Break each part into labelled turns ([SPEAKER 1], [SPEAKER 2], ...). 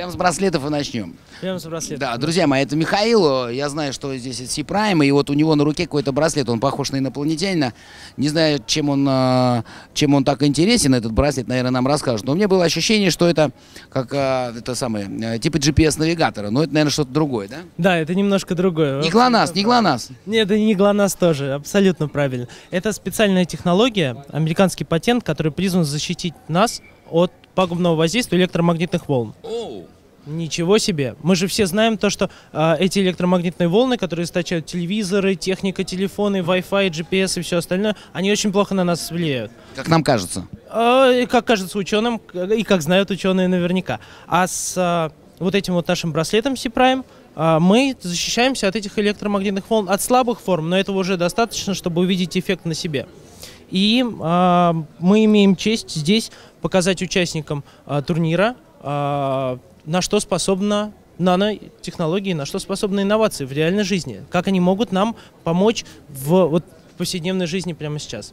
[SPEAKER 1] Прямо с браслетов и начнем.
[SPEAKER 2] Прямо с браслетов.
[SPEAKER 1] Да, друзья мои, это Михаил. Я знаю, что здесь Си Прайм, и вот у него на руке какой-то браслет. Он похож на инопланетянина. Не знаю, чем он, э, чем он так интересен, этот браслет, наверное, нам расскажет. Но у меня было ощущение, что это как э, это самое, э, типа GPS-навигатора. Но это, наверное, что-то другое, да?
[SPEAKER 2] Да, это немножко другое.
[SPEAKER 1] Не ГЛОНАСС, не ГЛОНАСС.
[SPEAKER 2] Нет, это не ГЛОНАСС тоже, абсолютно правильно. Это специальная технология, американский патент, который призван защитить нас от пагубного воздействия электромагнитных волн.
[SPEAKER 1] Оу.
[SPEAKER 2] Ничего себе! Мы же все знаем то, что а, эти электромагнитные волны, которые источают телевизоры, техника, телефоны, Wi-Fi, GPS и все остальное, они очень плохо на нас влияют.
[SPEAKER 1] Как нам кажется.
[SPEAKER 2] И как кажется ученым, и как знают ученые наверняка. А с а, вот этим вот нашим браслетом C-Prime мы защищаемся от этих электромагнитных волн, от слабых форм, но этого уже достаточно, чтобы увидеть эффект на себе. И а, мы имеем честь здесь показать участникам а, турнира, а, на что способна нанотехнологии, на что способны инновации в реальной жизни, как они могут нам помочь в вот, повседневной жизни прямо сейчас.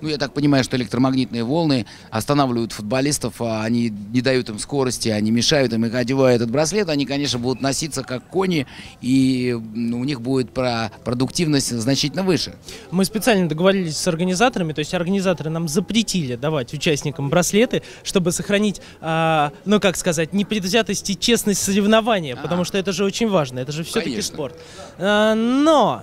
[SPEAKER 1] Ну, я так понимаю, что электромагнитные волны останавливают футболистов, а они не дают им скорости, они мешают им, их одевая этот браслет, они, конечно, будут носиться как кони, и ну, у них будет про продуктивность значительно выше.
[SPEAKER 2] Мы специально договорились с организаторами, то есть организаторы нам запретили давать участникам браслеты, чтобы сохранить, а, ну, как сказать, непредвзятость и честность соревнования, потому
[SPEAKER 1] А.
[SPEAKER 2] что это же очень важно, это же все-таки спорт. А, но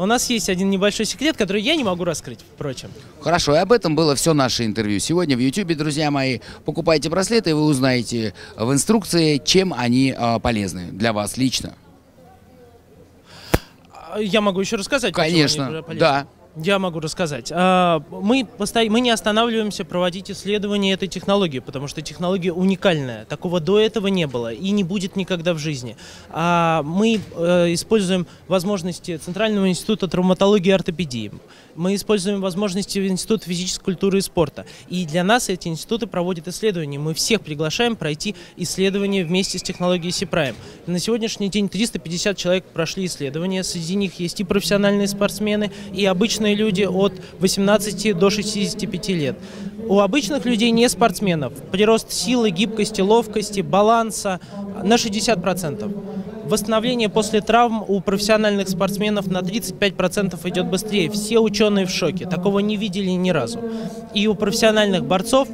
[SPEAKER 2] у нас есть один небольшой секрет, который я не могу раскрыть, впрочем.
[SPEAKER 1] Хорошо, и об этом было все наше интервью. Сегодня в YouTube, друзья мои, покупайте браслеты, и вы узнаете в инструкции, чем они а, полезны для вас лично.
[SPEAKER 2] А, Я могу еще рассказать.
[SPEAKER 1] Конечно, да.
[SPEAKER 2] Я могу рассказать. А, Мы, посто- мы не останавливаемся проводить исследования этой технологии, потому что технология уникальная. Такого до этого не было и не будет никогда в жизни. А Мы э, используем возможности Центрального института травматологии и ортопедии. Мы используем возможности Института физической культуры и спорта. И для нас эти институты проводят исследования. Мы всех приглашаем пройти исследования вместе с технологией C-Prime. На сегодняшний день 350 человек прошли исследования. Среди них есть и профессиональные спортсмены, и обычные люди от 18 до 65 лет. У обычных людей не спортсменов. Прирост силы, гибкости, ловкости, баланса на 60%. Восстановление после травм у профессиональных спортсменов на 35% идет быстрее. Все ученые в шоке. Такого не видели ни разу. И у профессиональных борцов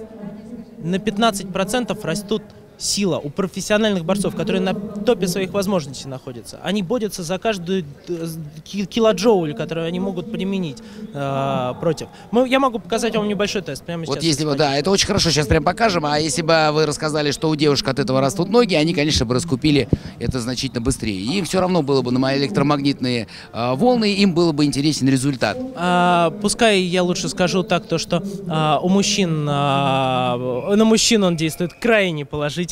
[SPEAKER 2] на 15% растут сила у профессиональных борцов, которые на топе своих возможностей находятся. Они борются за каждую э, ки- килоджоуль, который они могут применить э, против. Мы, я могу показать вам небольшой тест прямо сейчас.
[SPEAKER 1] Вот если бы, да, это очень хорошо, сейчас прям покажем, а если бы вы рассказали, что у девушек от этого растут ноги, они, конечно, бы раскупили это значительно быстрее. Им все равно было бы на мои электромагнитные а, волны, им было бы интересен результат.
[SPEAKER 2] А, пускай я лучше скажу так, то что а, у мужчин а, на мужчин он действует крайне положительно,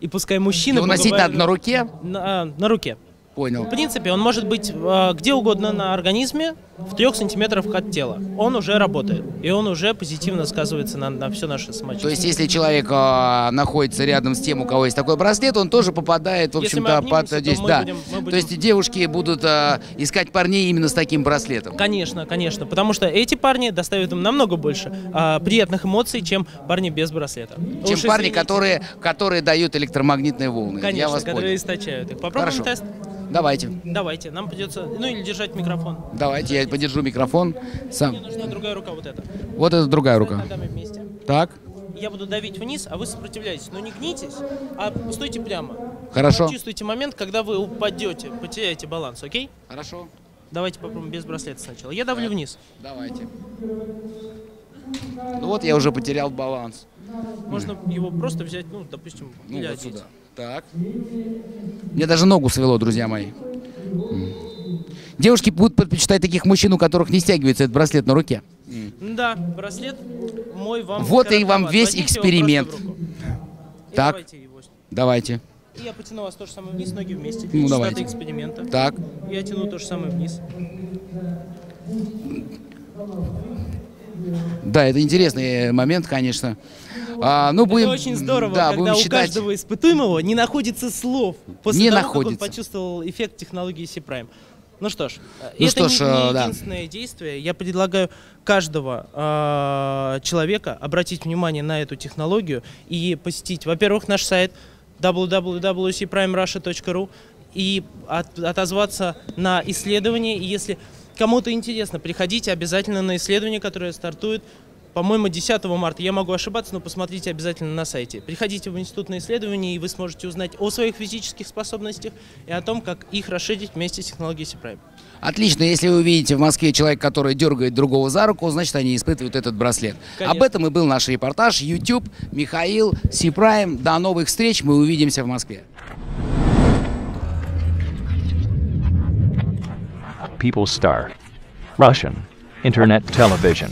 [SPEAKER 2] и пускай мужчины
[SPEAKER 1] Его носить надо на руке,
[SPEAKER 2] на, а, на руке.
[SPEAKER 1] Понял.
[SPEAKER 2] В принципе, он может быть а, где угодно на организме, в трех сантиметрах от тела. Он уже работает, и он уже позитивно сказывается на, на все наше самочувствие.
[SPEAKER 1] То есть, если человек а, находится рядом с тем, у кого есть такой браслет, он тоже попадает, в общем-то, под здесь. Да.
[SPEAKER 2] будем- мы
[SPEAKER 1] То
[SPEAKER 2] будем-
[SPEAKER 1] есть девушки будут а, искать парней именно с таким браслетом.
[SPEAKER 2] Конечно, конечно, потому что эти парни доставят им намного больше а, приятных эмоций, чем парни без браслета.
[SPEAKER 1] Чем
[SPEAKER 2] Уж
[SPEAKER 1] парни,
[SPEAKER 2] извините.
[SPEAKER 1] которые, которые дают электромагнитные волны. Я
[SPEAKER 2] Конечно,
[SPEAKER 1] вас
[SPEAKER 2] которые
[SPEAKER 1] понял.
[SPEAKER 2] источают их. Попробуем
[SPEAKER 1] Хорошо.
[SPEAKER 2] тест?
[SPEAKER 1] Давайте.
[SPEAKER 2] Давайте, нам придется, ну или держать микрофон.
[SPEAKER 1] Давайте, я подержу микрофон. Сам.
[SPEAKER 2] Мне нужна другая рука, вот эта.
[SPEAKER 1] Вот это другая рука.
[SPEAKER 2] Вместе.
[SPEAKER 1] Так,
[SPEAKER 2] Я буду давить вниз, а вы сопротивляетесь. Но не гнитесь, а стойте прямо.
[SPEAKER 1] Хорошо.
[SPEAKER 2] Чувствуйте момент, когда вы упадете, потеряете баланс, окей?
[SPEAKER 1] Хорошо.
[SPEAKER 2] Давайте попробуем без браслета сначала. Я давлю вниз.
[SPEAKER 1] Давайте. Ну вот я уже потерял баланс.
[SPEAKER 2] Можно его просто взять, ну, допустим,
[SPEAKER 1] Ну
[SPEAKER 2] или
[SPEAKER 1] вот
[SPEAKER 2] одеть.
[SPEAKER 1] сюда. Так. Мне даже ногу свело, друзья мои. Девушки будут предпочитать таких мужчин, у которых не стягивается этот браслет на руке.
[SPEAKER 2] Да, браслет мой вам.
[SPEAKER 1] Вот и вам весь
[SPEAKER 2] Возьмите
[SPEAKER 1] эксперимент. Так.
[SPEAKER 2] давайте.
[SPEAKER 1] Давайте.
[SPEAKER 2] И я потяну вас то же самое вниз, ноги вместе.
[SPEAKER 1] Ну,
[SPEAKER 2] Результаты
[SPEAKER 1] давайте.
[SPEAKER 2] эксперимента.
[SPEAKER 1] Так.
[SPEAKER 2] Я тяну то же самое вниз.
[SPEAKER 1] Да, это интересный момент, конечно. А, ну, будем,
[SPEAKER 2] Это очень здорово,
[SPEAKER 1] да,
[SPEAKER 2] когда
[SPEAKER 1] будем
[SPEAKER 2] у
[SPEAKER 1] считать.
[SPEAKER 2] каждого испытуемого не находится слов после
[SPEAKER 1] Не
[SPEAKER 2] того, как он
[SPEAKER 1] находится.
[SPEAKER 2] почувствовал эффект технологии C-Prime. Ну что ж,
[SPEAKER 1] Ну
[SPEAKER 2] это
[SPEAKER 1] что
[SPEAKER 2] не,
[SPEAKER 1] ж,
[SPEAKER 2] не
[SPEAKER 1] э, да.
[SPEAKER 2] единственное действие. Я предлагаю каждого э, человека обратить внимание на эту технологию и посетить, во-первых, наш сайт www.cprimerussia.ru и от- отозваться на исследование. И если кому-то интересно, приходите обязательно на исследование, которое стартует по-моему, 10 марта. Я могу ошибаться, но посмотрите обязательно на сайте. Приходите в институт на исследование, и вы сможете узнать о своих физических способностях и о том, как их расширить вместе с технологией C-Prime.
[SPEAKER 1] Отлично, если вы увидите в Москве человека, который дергает другого за руку, значит, они испытывают этот браслет.
[SPEAKER 2] Конечно.
[SPEAKER 1] Об этом и был наш репортаж. YouTube, Михаил, Си-Прайм. До новых встреч, мы увидимся в Москве.
[SPEAKER 3] People Star. Russian. Internet television.